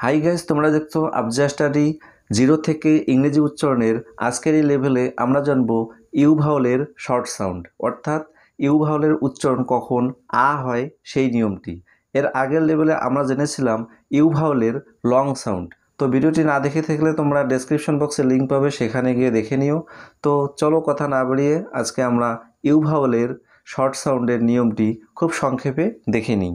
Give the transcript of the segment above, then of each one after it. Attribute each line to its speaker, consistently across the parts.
Speaker 1: Hi guys তোমরা দেখছ আবজা study zero থেকে ইংরেজি উচ্চারণের আজকের এই লেভেলে আমরা জানব ইউ ভাওলের শর্ট সাউন্ড অর্থাৎ ইউ ভাওলের উচ্চারণ কখন আ হয় সেই নিয়মটি। এর আগের লেভেলে আমরা জেনেছিলাম ইউ ভাওলের লং সাউন্ড তো ভিডিওটি না দেখে থাকলে তোমরা ডেসক্রিপশন বক্সে লিঙ্ক পাবে, সেখানে গিয়ে দেখে নিও। তো চলো কথা না বাড়িয়ে আজকে আমরা ইউ ভাওলের শর্ট সাউন্ডের নিয়মটি খুব সংক্ষেপে দেখে নিই।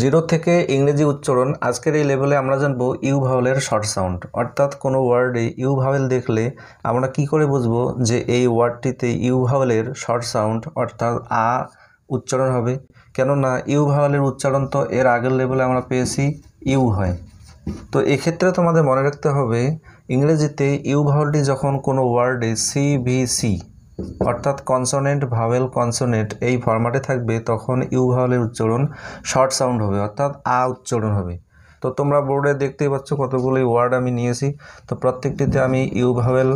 Speaker 1: জিরো থেকে ইংরেজি উচ্চারণ, আজকের এই লেভেলে আমরা জানব ইউ ভাওয়েলের শর্ট সাউন্ড। অর্থাৎ কোনো ওয়ার্ডে ইউ ভাওয়েল দেখলে আমরা কি করে বুঝব যে এই ওয়ার্ডটিতে ইউ ভাওয়েলের শর্ট সাউন্ড, অর্থাৎ আ উচ্চারণ হবে? কেননা ইউ ভাওয়েলের উচ্চারণ তো এর আগের লেভেলে আমরা পেয়েছি ইউ হয়। তো এক্ষেত্রে তোমাদের মনে রাখতে হবে, ইংরেজিতে ইউ ভাওয়েলটি যখন কোনো ওয়ার্ডে সি ভি সি অর্থাৎ কনসোনেন্ট ভাওয়েল কনসোনেন্ট এই ফরম্যাটে থাকবে, তখন ইউ ভাওয়েলের উচ্চারণ শর্ট সাউন্ড হবে, অর্থাৎ আ উচ্চারণ হবে। তো তোমরা বোর্ডে দেখতেই পাচ্ছ কতগুলি ওয়ার্ড আমি নিয়েছি। তো প্রত্যেকটিতে আমি ইউ ভাওয়েল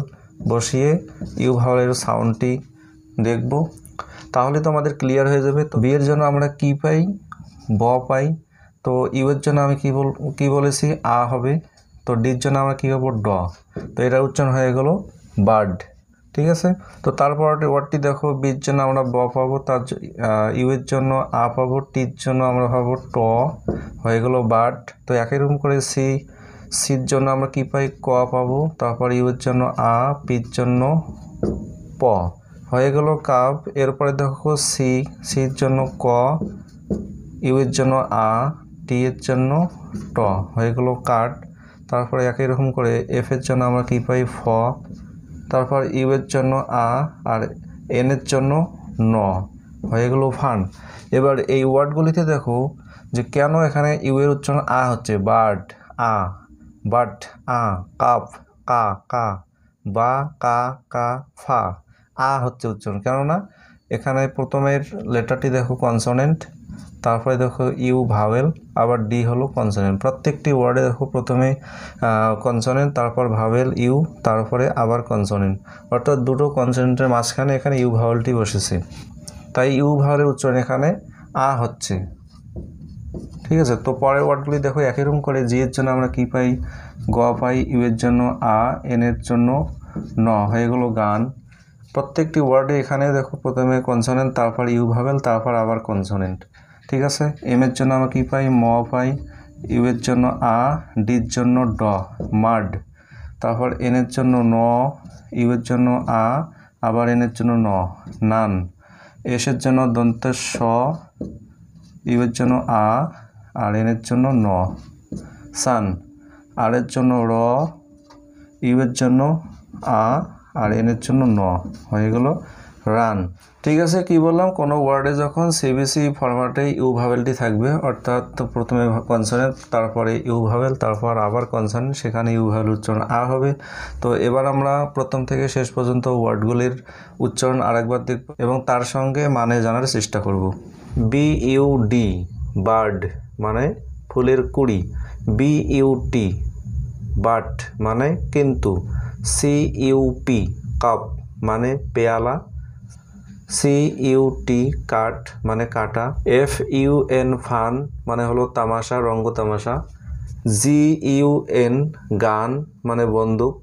Speaker 1: বসিয়ে ইউ ভাওয়েলের সাউন্ডটি দেখব। তাহলে তো আমাদের ক্লিয়ার হয়ে যাবে। তো বিয়ের জন্য আমরা কি পাই? ব পাই। তো ইউ এর জন্য আমি কি বল, কি বলেছি? আ হবে। তো ডির জন্য আমরা কী পাবো? ড। তো এটা উচ্চারণ হয়ে গেল বার্ড। ঠিক আছে তো তারপর ওয়ার্ডটি দেখো বির জন্য আমরা ব পাবো তার ইউ এর জন্য আ পাবো টির জন্য আমরা পাবো ট হয়ে গেল বাট তো একই রকম করে সি সির জন্য আমরা কি পাই ক পাবো তারপর ইউ এর জন্য আ পির জন্য প হয়ে গেল কাপ এরপরে দেখো সি সির জন্য ক ইউ এর জন্য আ টি এর জন্য ট হয়ে গেল কাট তারপরে একই রকম করে এফ এর জন্য আমরা কি পাই ফ তারপর ইউ এর জন্য আ আর এন এর জন্য ন। হয়ে গেল ফান। এবার এই ওয়ার্ডগুলিতে দেখো যে কেন এখানে ইউ এর উচ্চারণ আ হচ্ছে। বার্ড, আ বাট আ কাপ কা কা, বা, কা কা, ফা। আ হচ্ছে উচ্চারণ। কেননা এখানে প্রথমের লেটারটি দেখো কনসোনেন্ট তারপরে দেখো ইউ ভাওয়েল, আবার ডি হলো কনসোনেন্ট। প্রত্যেকটি ওয়ার্ডে দেখো প্রথমে কনসোনেন্ট, তারপর ভাওয়েল, ইউ, তারপরে আবার কনসোনেন্ট। অর্থাৎ দুটো কনসোনেন্টের মাঝখানে এখানে ইউ ভাওয়েলটি বসেছে। তাই ইউ ভাওয়েলের উচ্চারণ এখানে আ হচ্ছে। ঠিক আছে? তো পরের ওয়ার্ডগুলি দেখো একই রকম করে, জি এর জন্য আমরা কী পাই? গ পাই, ইউ এর জন্য আ, এন এর জন্য ন। হয়ে গেলো গান। প্রত্যেকটি ওয়ার্ডে এখানে দেখো প্রথমে কনসোনেন্ট তারপর ইউ ভাবেল তারপর আবার কনসোনেন্ট ঠিক আছে এম এর জন্য আমরা কী পাই ম পাই ইউ এর জন্য আ ডির জন্য ড মাড তারপর এন এর জন্য ন ইউ এর জন্য আ আবার এন এর জন্য ন নান এসের জন্য দন্তের স ইউ এর জন্য আ আর এনের জন্য ন সান আর এর জন্য র ইউ এর জন্য আ আর এনের জন্য ন হয়ে গেল রান ঠিক আছে, কি বললাম? কোনো ওয়ার্ডে যখন সিবিসি ফরম্যাটে ইউ ভাবেলটি থাকবে, অর্থাৎ প্রথমে কনসোনেন্ট তারপরে ইউ ভাবেল তারপর আবার কনসোনেন্ট সেখানে ইউ ভাবেল উচ্চারণ আ হবে। তো এবার আমরা প্রথম থেকে শেষ পর্যন্ত ওয়ার্ডগুলির উচ্চারণ আরেকবার দেখব এবং তার সঙ্গে মানে জানার চেষ্টা করব। বি ইউ ডি বার্ড মানে ফুলের কুড়ি। বি ইউ টি বাট মানে কিন্তু। সি ইউ পি কাপ মানে পেয়ালা। সি ইউ টি কাট মানে কাটা। এফ ইউ এন ফান মানে হলো তামাশা, রঙ্গ তামাশা। জি ইউ এন গান মানে বন্দুক।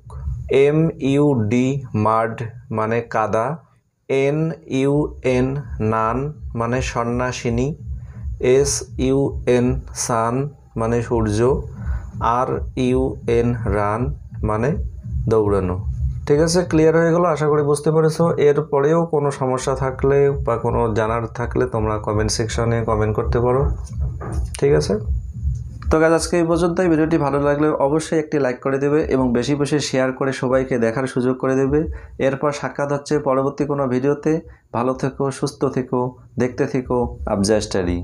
Speaker 1: এম ইউ ডি মাড মানে কাদা। এন ইউ এন নান মানে সন্ন্যাসিনী। এস ইউ এন সান মানে সূর্য। আর ইউ এন রান মানে দৌড়ানো। ঠিক আছে ক্লিয়ার হয়ে গেল? আশা করি বুঝতে পেরেছ। এরপরেও কোনো সমস্যা থাকলে বা কোনো জানার থাকলে তোমরা কমেন্ট সেকশনে কমেন্ট করতে পারো। ঠিক আছে? তো কাজ আজকে এই পর্যন্তই। ভিডিওটি ভালো লাগলে অবশ্যই একটি লাইক করে দেবে এবং বেশি বেশি শেয়ার করে সবাইকে দেখার সুযোগ করে দেবে। এরপর সাক্ষাৎ হচ্ছে পরবর্তী কোনো ভিডিওতে। ভালো থেকো, সুস্থ থেকো, দেখতে থেকো। আবজা স্টাডি।